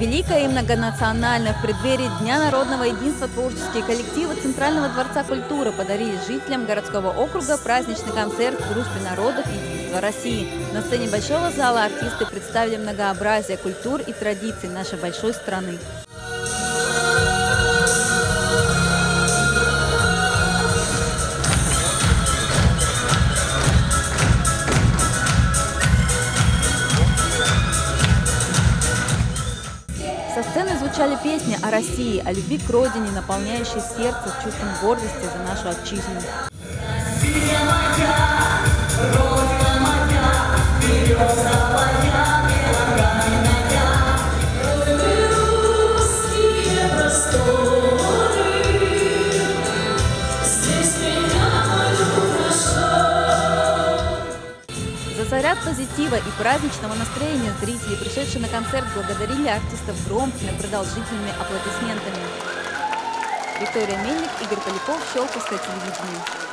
Великая и многонациональная в преддверии Дня народного единства творческие коллективы Центрального дворца культуры подарили жителям городского округа праздничный концерт дружбе народов единства России. На сцене большого зала артисты представили многообразие культур и традиций нашей большой страны. Со сцены звучали песни о России, о любви к родине, наполняющей сердце чувством гордости за нашу отчизну. За заряд позитива и праздничного настроения зрители, пришедшие на концерт, благодарили артистов громкими, продолжительными аплодисментами. Виктория Мельник, Игорь Поляков, Щелковское телевидение.